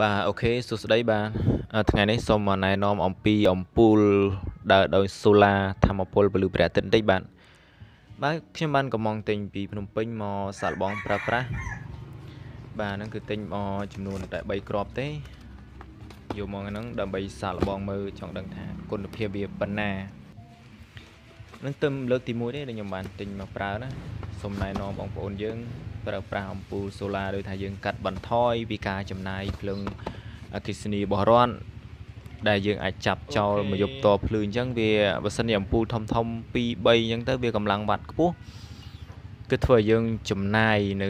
បាទអូខេសួស្តីបាទអឺថ្ងៃនេះសូមណែនាំអំពីអំពូលដើរដោយ solar ធម្មពលពលឺព្រះអាទិត្យបន្តិចបាទបាទខ្ញុំបានកំងទិញពីភ្នំពេញមកសាកល្បងប្រើប្រាស់បាទហ្នឹងគឺទិញមកចំនួនតែ3គ្រាប់ទេយកមកហ្នឹងដើម្បីសាកល្បងមើលចង់ដឹងថាគុណភាពវាប៉ុណ្ណានឹងទៅលើកទី1ទេដែលខ្ញុំបានទិញមកប្រើណា សូមណែនាំបងប្អូនយើងប្រើប្រាស់អំពូលសូឡាដោយថាយើងកាត់បន្ថយពីការចំណាយភ្លើងអគ្គិសនីរបស់រដ្ឋដែលយើងអាចចាប់ចោលមួយយប់តភ្លឺអញ្ចឹងវាបើសិនជាអំពូលធំធំ2 3អញ្ចឹងទៅវាកម្លាំងវ៉ាត់ខ្ពស់គឺធ្វើឲ្យយើងចំណាយនៅ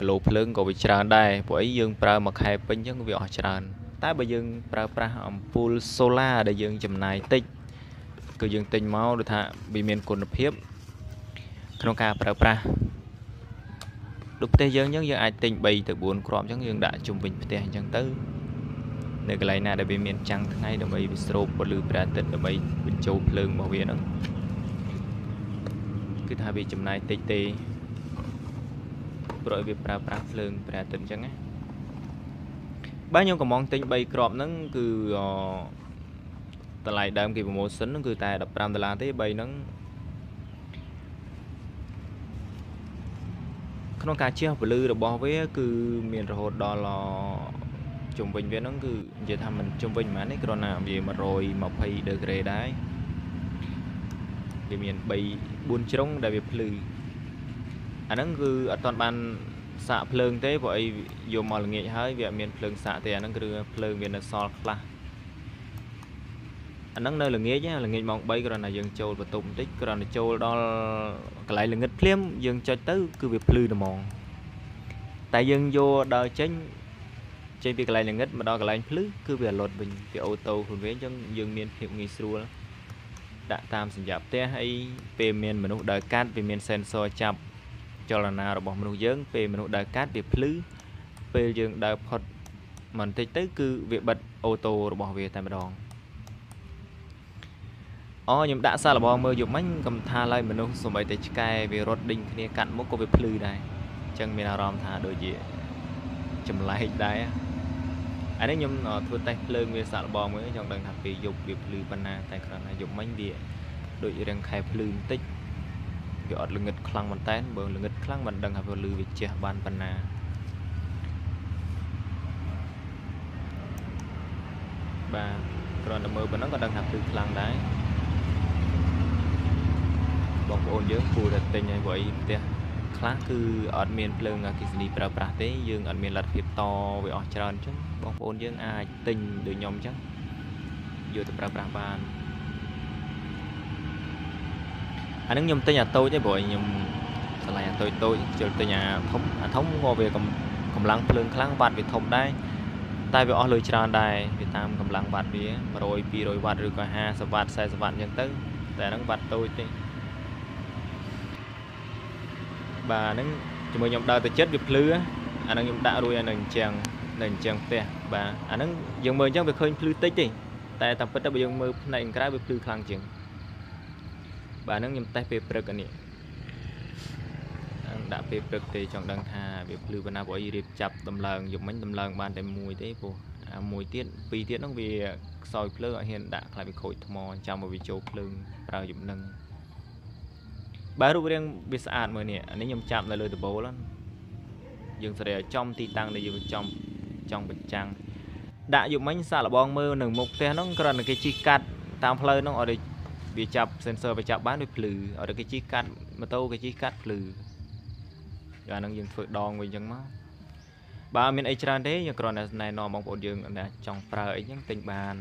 គីឡូភ្លើងក៏វាច្រើនដែរព្រោះអីយើងប្រើមួយខែពេញអញ្ចឹងវាអស់ច្រើន តែបើយើងប្រើប្រាស់អំពូលសូឡាដែលយើងចំណាយតិចគឺយើងទិញមកដូចថាវាមានគុណភាព ក្នុងការប្រើប្រាស់ដូចផ្ទះយើងអញ្ចឹងយើងអាចទិញ3ទៅ4គ្រាប់អញ្ចឹងយើងដាក់ជុំវិញផ្ទះអញ្ចឹងទៅនៅកន្លែងណាដែលវាមានចាំងថ្ងៃដើម្បីវាស្រូបពន្លឺព្រះអាទិត្យដើម្បីបញ្ចូលភ្លើងរបស់វាហ្នឹងគឺថាវាចំណាយតិចទេព្រោះវាប្រើប្រាស់ភ្លើងព្រះអាទិត្យអញ្ចឹងណាបាទខ្ញុំកំងទិញ3គ្រាប់ហ្នឹងគឺតម្លៃដើមគេ promotion ហ្នឹងគឺតែ15ដុល្លារទេ3ហ្នឹង ក្នុងការជះពលឺរបស់វា គឺមានរហូតដល់ជុំវិញវាហ្នឹងគឺនិយាយថាមិនជុំវិញប៉ុន្មានទេគ្រាន់តែវា120ដឺក្រេដែរវាមាន3 4ជ្រុងដែលវាភ្លឺអាហ្នឹងគឺអត់ទាន់បានសាកភ្លើងទេព្រោះអីយកមកល្ងាចហើយវាអត់មានភ្លើងសាកទេអាហ្នឹងគឺភ្លើងវានៅសល់ខ្លះ អាហ្នឹងនៅល្ងាចល្ងាចម៉ោង3គ្រាន់តែយើងចូលបន្ទប់បន្តិចគ្រាន់តែចូលដល់កន្លែងល្ងិតភ្លាមយើងចុចទៅ គឺវាភ្លឺត្មងតែយើងយកដើរចេញចេញពីកន្លែងល្ងិតមកដល់កន្លែងភ្លឺគឺវាលត់វិញវាអូតូខ្លួនវាអញ្ចឹងយើងមានភាពងាយស្រួលដាក់តាមសញ្ញាផ្ទះអីពេលមានមនុស្សដើរកាត់វាមាន sensor ចាប់ចលនារបស់មនុស្សយើង ពេលមនុស្សដើរកាត់វាភ្លឺពេលយើងដើរផុតបន្តិចទៅ គឺវាបិទអូតូរបស់វាតែម្ដង អូខ្ញុំដាក់សារលបងមើលយប់មិញកំថាឡើយមនុស្សសំបីតែឆ្កែវារត់ដេញគ្នាកាត់មុខក៏វាភ្លឺដែរអញ្ចឹងមានអារម្មណ៍ថាដូចជាចម្លែកដែរអានេះខ្ញុំធ្វើតេស្តភ្លើងវាសាក់លបងមើលចង់ដឹងថាពេលយប់វាភ្លឺប៉ុណ្ណាតែគ្រាន់តែយប់មិញវាដូចរាងខែភ្លឺបន្តិចវាអត់ល្ងិតខ្លាំងមែនតើបើល្ងិតខ្លាំងមិនដឹងថាវាលឺវាជះបានប៉ុណ្ណាបាទគ្រាន់តែមើលប៉ុណ្ណឹងក៏ដឹងថាភ្លឺខ្លាំងដែរ បងប្អូនយើងគួរតែទិញឲ្យព្រោះអីផ្ទះខ្លះគឺអត់មានភ្លើងអគ្គិសនីប្រើប្រាស់ទេយើងអត់មានលទ្ធភាពតវាអស់ច្រើនអញ្ចឹងបងប្អូនយើងអាចទិញដូចខ្ញុំអញ្ចឹងយកទៅប្រើប្រាស់បានអានឹងខ្ញុំទិញអាតូចទេព្រោះខ្ញុំឆ្លៃអាតូចតូចជិលទិញអាធំអាធំក៏វាកម្លាំងភ្លើងខ្លាំងវ៉ាត់វាធំដែរតែវាអស់លុយច្រើនដែរវាតាមកម្លាំងវ៉ាត់វា100 200វ៉ាត់ឬក៏50វ៉ាត់40វ៉ាត់អញ្ចឹងទៅតែហ្នឹងវ៉ាត់តូចទេ បាទហ្នឹងជាមួយខ្ញុំដើរទៅចិត្តវាភ្លឺអាហ្នឹងខ្ញុំដាក់រួយអានឹងអញ្ចឹងនៅអញ្ចឹងផ្ទះបាទអាហ្នឹងយើងមើលអញ្ចឹងវាឃើញភ្លឺតិចទេតែតាមពិតទៅបើយើងមើលផ្នែកក្រៅវាភ្លឺខ្លាំងជាងបាទហ្នឹងខ្ញុំតេស្តពេលព្រឹកអានេះដាក់ពេលព្រឹកទេចង់ដឹងថាវាភ្លឺប៉ុណ្ណាព្រោះអីរៀបចាប់ដំឡើងយប់មិញដំឡើងបានតែមួយទេព្រោះអាមួយទៀតពីរទៀតហ្នឹងវាខ្សោយភ្លើងអត់ហ៊ានដាក់ខ្លាចវាខូចថ្មចាំមកវាចូលភ្លើងប្រើយប់ហ្នឹង បើរូបរាងវាស្អាតមើលនេះអានេះខ្ញុំចាប់នៅលើដបូលយើងសេរីឲ្យចំទីតាំងដែលយើងចំចង់បញ្ចាំងដាក់យកមិញសាកល្បងមើលនៅមុខផ្ទះហ្នឹងគ្រាន់តែគេជីកកាត់តាមផ្លូវហ្នឹងឲ្យវាចាប់ sensor វាចាប់បានវាភ្លឺឲ្យគេជីកកាត់ម៉ូតូគេជីកកាត់ភ្លឺយ៉ាងហ្នឹងយើងធ្វើដងវិញអញ្ចឹងមកបើមានអីច្រើនទេយើងគ្រាន់តែណែនាំបងប្អូនយើងចង់ប្រើអីហ្នឹងទិញបាន